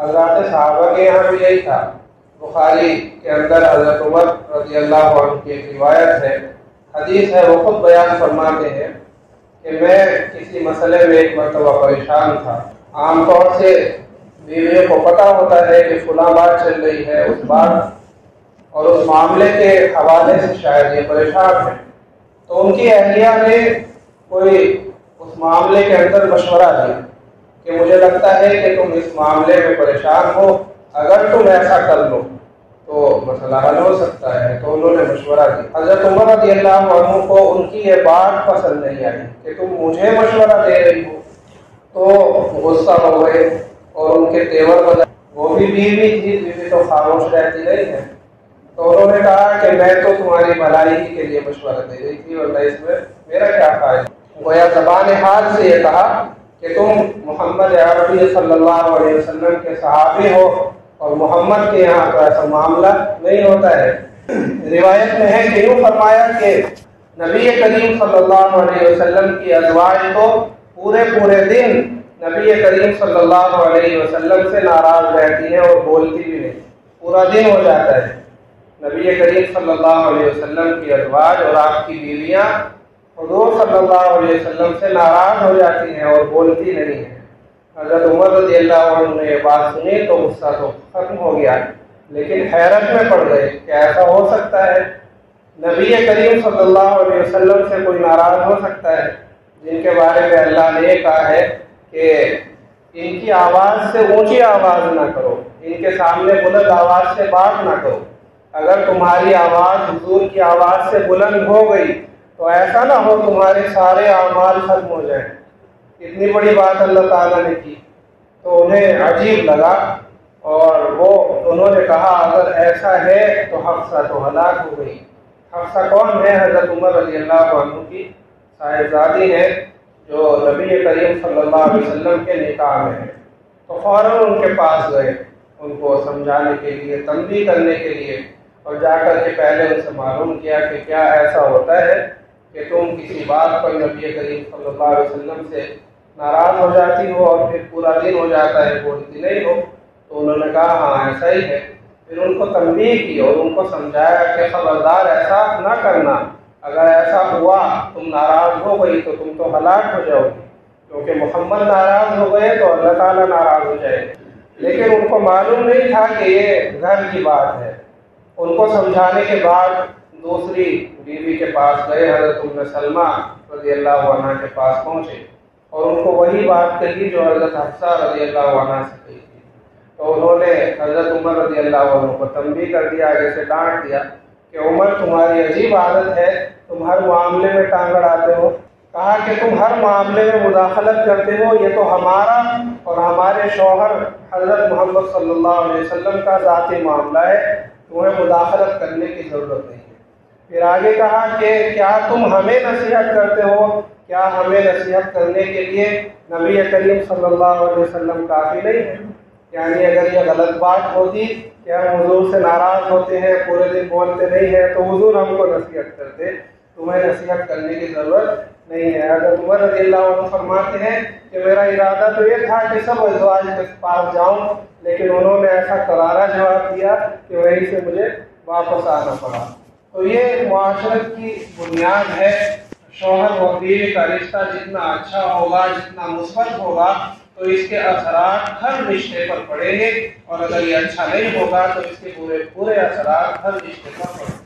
हज़रत साहबा के यहाँ भी यही था। बुखारी के अंदर हज़रत उमर रज़ी अल्लाह की एक रिवायत है। हदीस है, वो खुद बयान फरमाते हैं कि मैं किसी मसले में एक मरतबा परेशान था। आमतौर से बीवियों को पता होता है कि फुला बात चल रही है उस बात और उस मामले के हवाले से शायद ये परेशान है। तो उनकी अहलिया ने कोई उस मामले के अंदर मशवरा दिया। कि मुझे लगता है कि तुम इस मामले में परेशान हो। अगर तुम ऐसा कर लो तो मसला हल हो सकता है तो उन्होंने मशवरा दिया। हज़रत उमर रज़ी अल्लाह को उनकी ये बात पसंद नहीं आई कि तुम मुझे मशवरा दे रही हो। तो गुस्सा हो गए और उनके तेवर बदल वो भी बीवी थी बीवी तो खामोश रहती नहीं है। तो उन्होंने कहा कि मैं तो तुम्हारी भलाई के लिए मशवरा दे रही थी और मैं इसमें मेरा क्या फ़ायदा? गोया जबान हाल से ये कहा कि तुम मोहम्मद अरबी सल्लल्लाहु अलैहि वसल्लम के सहाबी हो और मोहम्मद के यहाँ तो ऐसा मामला नहीं होता है। रिवायत में है कि यूँ फरमाया कि नबी करीम सल्लल्लाहु अलैहि वसल्लम की अजवाज तो पूरे पूरे दिन नबी करीम सल्लल्लाहु अलैहि वसल्लम से नाराज़ रहती हैं और बोलती भी नहीं। पूरा दिन हो जाता है। नबी करीम सल्लल्लाहु अलैहि वसल्लम की अजवाज और आपकी बीवियाँ हजूर सल्लल्लाहु अलैहि वसल्लम से नाराज़ हो जाती हैं और बोलती नहीं है। हज़रत उमर रज़ी अल्लाह ने ये बात सुनी तो गुस्सा तो खत्म हो गया। लेकिन हैरत में पड़ गए कि ऐसा हो सकता है। नबी करीम सल्लल्लाहु अलैहि वसल्लम से कोई नाराज़ हो सकता है, जिनके बारे में अल्लाह ने कहा है कि इनकी आवाज़ से ऊँची आवाज़ ना करो, इनके सामने बुलंद आवाज़ से बात ना करो। अगर तुम्हारी आवाज़ हुजूर की आवाज़ से बुलंद हो गई तो ऐसा ना हो तुम्हारे सारे आमाल खत्म हो जाए। इतनी बड़ी बात अल्लाह ताला ने की। तो उन्हें अजीब लगा और वो, उन्होंने कहा, अगर ऐसा है तो हफ्सा तो हलाक हो गई। हफ्सा कौन है? हज़रत उमर रज़ी अल्लाह की साहिबजादी है, जो नबी करीम सल्लल्लाहु अलैहि वसल्लम के निकाह में है। तो फ़ौर उनके पास गए, उनको समझाने के लिए, तंबी करने के लिए, और जाकर के पहले उनसे मालूम किया कि क्या ऐसा होता है कि तुम किसी बात पर नबी करीम सल्लल्लाहु अलैहि वसल्लम से नाराज़ हो जाती हो और फिर पूरा दिन हो जाता है बोलती नहीं हो तो उन्होंने कहा हाँ ऐसा ही है। फिर उनको तंबी की और उनको समझाया कि खबरदार ऐसा ना करना। अगर ऐसा हुआ, तुम नाराज़ हो गई तो तुम तो हलाक हो जाओगे। क्योंकि मोहम्मद नाराज़ हो गए तो अल्लाह ताला नाराज़ हो जाएगा। लेकिन उनको मालूम नहीं था कि ये घर की बात है। उनको समझाने के बाद दूसरी बीवी के पास गए हज़रत उम्र सलमा रज़ी अल्लाह के पास पहुँचे और उनको वही बात कही जो हज़रत हफ्सा रज़ी अल्लाह से कही थी। तो उन्होंने हज़रत उमर रज़ी अल्लाह को तंबी कर दिया, आगे से डांट दिया कि उमर, तुम्हारी अजीब आदत है, तुम हर मामले में टांग अड़ाते हो। कहा कि तुम हर मामले में मुदाखलत करते हो, ये तो हमारा और हमारे शौहर हज़रत मोहम्मद सल्लल्लाहु अलैहि वसल्लम का ज़ाती मामला है, तुम्हें मुदाखलत करने की ज़रूरत नहीं। फिर आगे कहा कि क्या तुम हमें नसीहत करते हो? क्या हमें नसीहत करने के लिए नबी करीम सल्लल्लाहु अलैहि वसल्लम काफ़ी नहीं है? यानी अगर यह गलत बात होती कि हम हजूर से नाराज़ होते हैं, पूरे दिन बोलते नहीं हैं तो हजूर हमको नसीहत करते। तुम्हें नसीहत करने की ज़रूरत नहीं है। अगर उमर रज़ी फरमाते हैं कि मेरा इरादा तो ये था कि सब अजवाज के पास जाऊँ, लेकिन उन्होंने ऐसा करारा जवाब दिया कि वहीं से मुझे वापस आना पड़ा। तो ये माशरत की बुनियाद है। शोहर और बीवी का रिश्ता जितना अच्छा होगा, जितना मुस्बत होगा तो इसके असरा हर रिश्ते पर पड़ेंगे। और अगर ये अच्छा नहीं होगा तो इसके पूरे पूरे असरा हर रिश्ते पर पड़ेंगे।